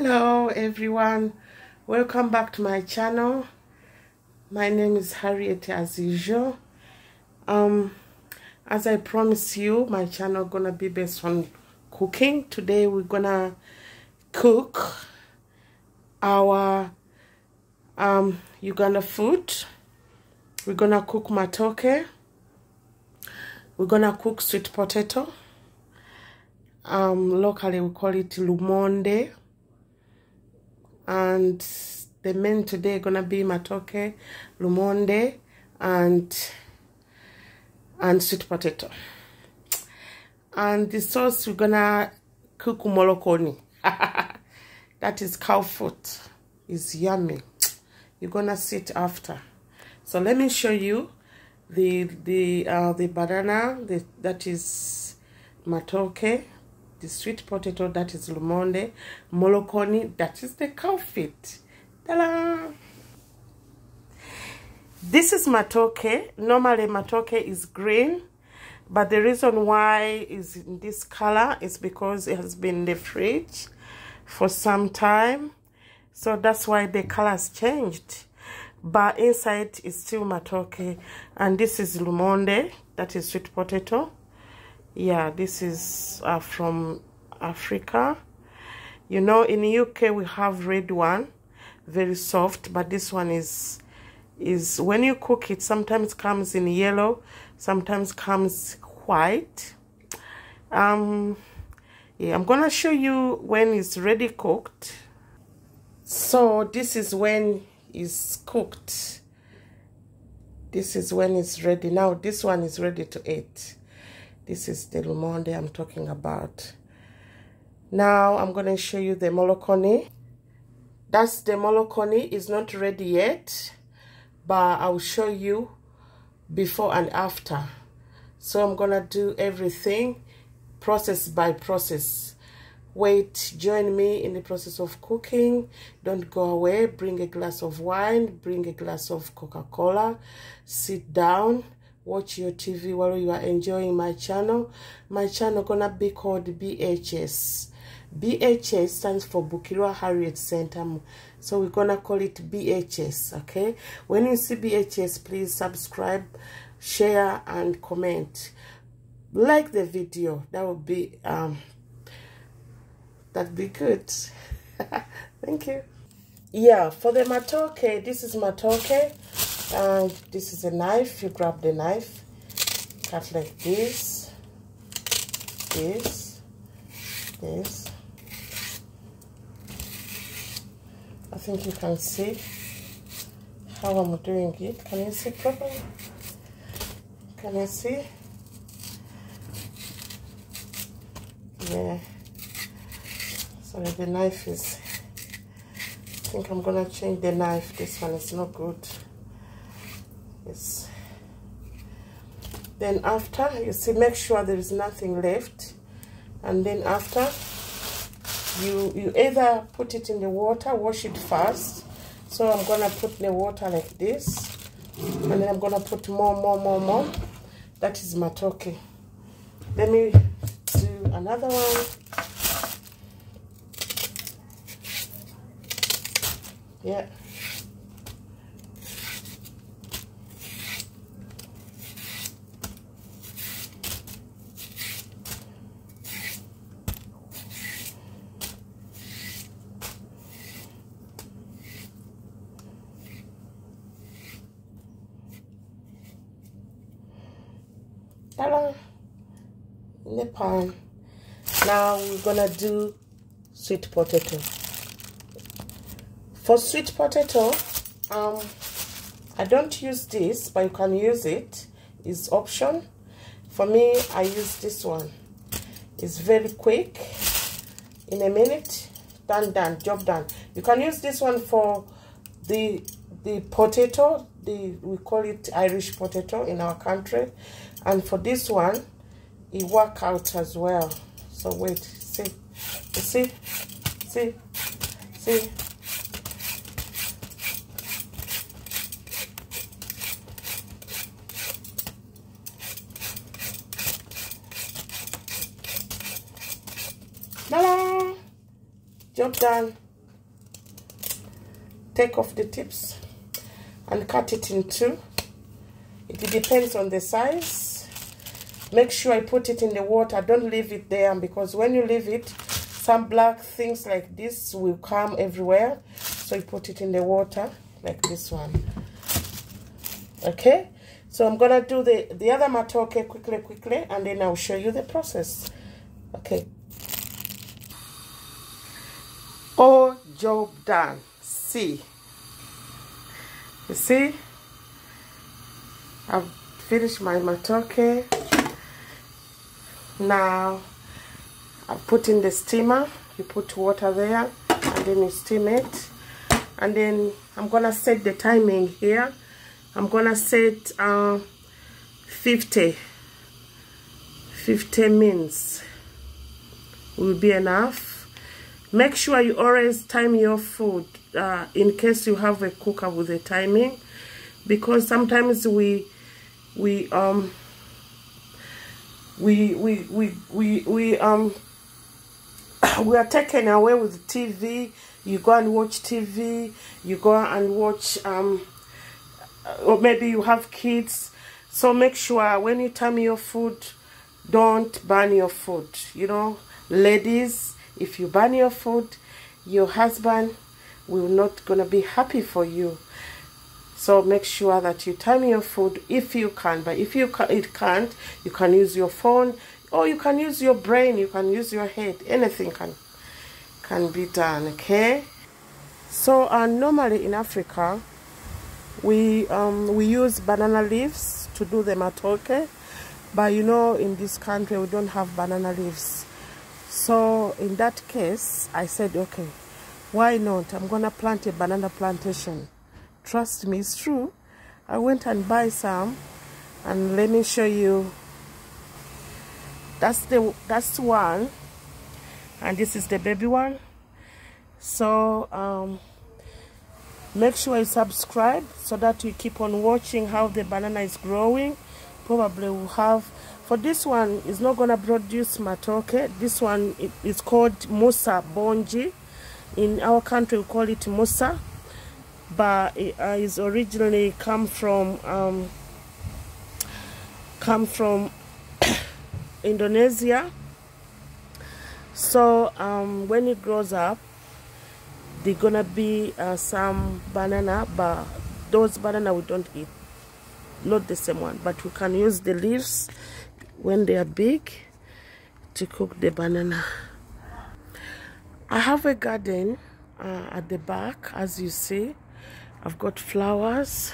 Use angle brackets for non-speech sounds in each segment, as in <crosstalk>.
hello everyone. Welcome back to my channel. My name is harriet as usual. Um as i promised you my channel gonna be based on cooking. Today we're gonna cook our um uganda food. We're gonna cook matoke. We're gonna cook sweet potato. Um locally we call it lumonde and the main today are gonna be matoke lumonde and and sweet potato. And the sauce we're gonna cook molokony. <laughs> That is cow foot. Is yummy. You're gonna sit after. So let me show you the the uh the banana the that is matoke the sweet potato that is lumonde molokony that is the cow Ta-da! this is matoke. Normally matoke is green but the reason why is in this color is because it has been in the fridge for some time. So that's why the color has changed. But inside is still matoke and this is lumonde that is sweet potato yeah this is uh, from africa. You know in the uk we have red one very soft but this one is is when you cook it sometimes comes in yellow sometimes comes white. Um yeah i'm gonna show you when it's ready cooked. So this is when it's cooked. This is when it's ready. Now this one is ready to eat this is the lumonde i'm talking about. Now i'm going to show you the molokony. That's the molokony. Is not ready yet but i'll show you before and after. So i'm gonna do everything process by process. Wait join me in the process of cooking. Don't go away. Bring a glass of wine. Bring a glass of coca-cola. Sit down watch your tv while you are enjoying my channel. My channel gonna be called bhs bhs stands for bukirwa harriet center. So we're gonna call it bhs okay? When you see bhs please subscribe share and comment. Like the video. That would be um that'd be good. <laughs> Thank you. Yeah for the matoke this is matoke and this is a knife. You grab the knife. Cut like this. This. This. I think you can see how I'm doing it. Can you see properly? Can you see? Yeah. Sorry the knife is I think I'm gonna change the knife. This one is not good yes. Then after you see make sure there is nothing left. And then after you you either put it in the water wash it first. So I'm gonna put the water like this. And then I'm gonna put more more more more. That is matoke. Let me do another one. Yeah Ta-da! in now we're gonna do sweet potato. For sweet potato um i don't use this but you can use it. It's option. For me i use this one. It's very quick. In a minute done done job done. You can use this one for the the potato the we call it irish potato in our country and for this one it work out as well so wait see see see see! Job done. take off the tips and cut it in two. It depends on the size. Make sure I put it in the water. Don't leave it there because when you leave it some black things like this will come everywhere. So you put it in the water like this one. Okay? So I'm gonna do the the other matoke quickly quickly and then I'll show you the process. Okay. All job done. See you see? I've finished my matoke. Now I've put in the steamer. You put water there and then you steam it. And then I'm gonna set the timing here. I'm gonna set uh, 50 50 minutes will be enough. Make sure you always time your food uh, in case you have a cooker with a timing because sometimes we we um we we we we, we um <coughs> we are taken away with TV you go and watch TV you go and watch um or maybe you have kids. So make sure when you time your food don't burn your food. You know ladies if you burn your food your husband will not gonna be happy for you. So make sure that you time your food if you can but if you can, it can't you can use your phone or you can use your brain you can use your head anything can can be done okay? So uh, normally in africa we um, we use banana leaves to do the matoke but you know in this country we don't have banana leaves. So in that case i said okay why not? I'm gonna plant a banana plantation. Trust me it's true. I went and buy some and let me show you. That's the that's one and this is the baby one. So um make sure you subscribe so that you keep on watching how the banana is growing. Probably will have for this one it's not gonna produce matoke. This one is called musa bonji in our country we call it musa but it uh, is originally come from um, come from <coughs> Indonesia. So um, when it grows up they're gonna be uh, some banana but those banana we don't eat. Not the same one but we can use the leaves when they are big to cook the banana I have a garden uh, at the back as you see. I've got flowers.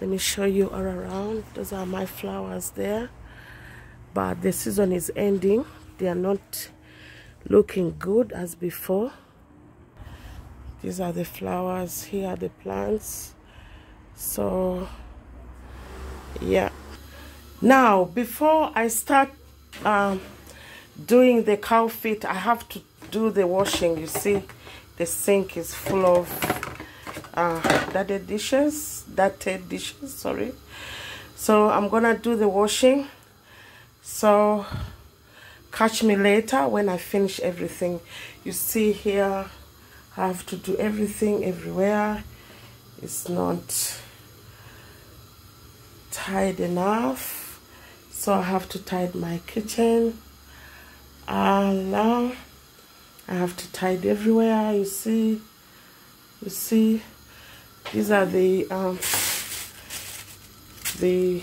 Let me show you all around. Those are my flowers there. But the season is ending. They are not looking good as before. These are the flowers. Here are the plants. So yeah. Now before I start um, doing the cow feet I have to do the washing you see the sink is full of uh, dirty dishes dirty dishes sorry. So I'm gonna do the washing. So catch me later when I finish everything. You see here I have to do everything everywhere. It's not tied enough. So I have to tidy my kitchen. Now I have to tidy everywhere. You see? You see? These are the um, the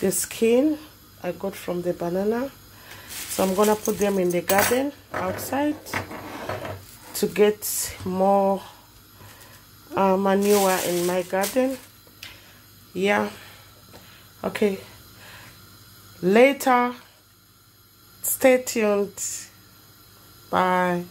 the skin I got from the banana. So I'm gonna put them in the garden outside to get more uh, manure in my garden. Yeah. Okay. Later. Stay tuned bye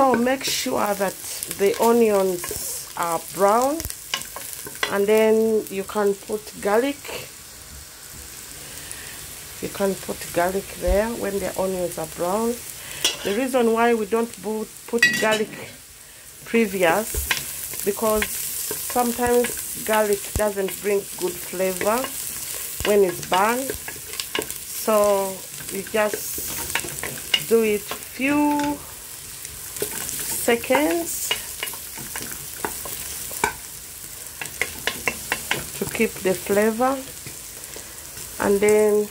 so make sure that the onions are brown and then you can put garlic. You can put garlic there when the onions are brown. The reason why we don't put garlic previous because sometimes garlic doesn't bring good flavor when it's burned. So you just do it few seconds. To keep the flavor. And then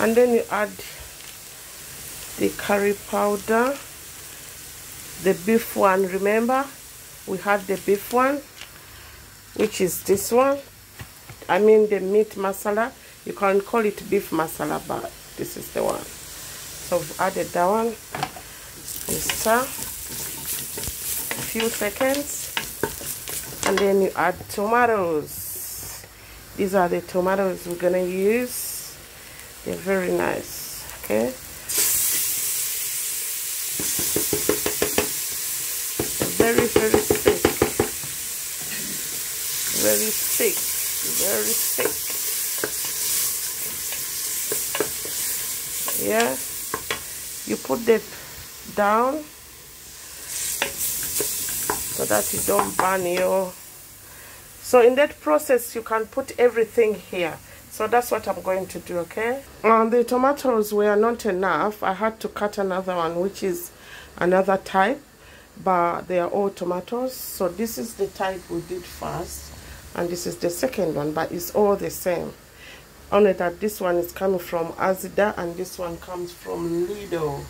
and then you add the curry powder the beef one. Remember we had the beef one which is this one. I mean the meat masala. You can call it beef masala but this is the one so I've added that one. You stir a few seconds. And then you add tomatoes. These are the tomatoes we're gonna use. They're very nice okay? Very very thick. Very thick. Very thick. Yeah you put that down so that you don't burn your so in that process you can put everything here. So that's what I'm going to do okay? And the tomatoes were not enough. I had to cut another one which is another type but they are all tomatoes. So this is the type we did first and this is the second one but it's all the same only that this one is coming from Asda and this one comes from Lidl.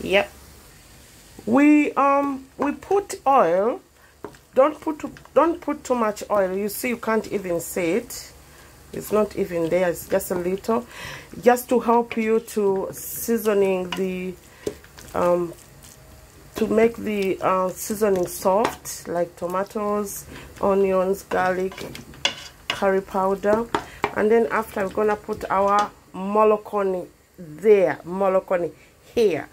Yep. We um we put oil. Don't put don't put too much oil. You see you can't even see it. It's not even there. It's just a little. Just to help you to seasoning the um to make the uh, seasoning soft like tomatoes onions garlic curry powder and then after we're gonna put our molokony there molokony here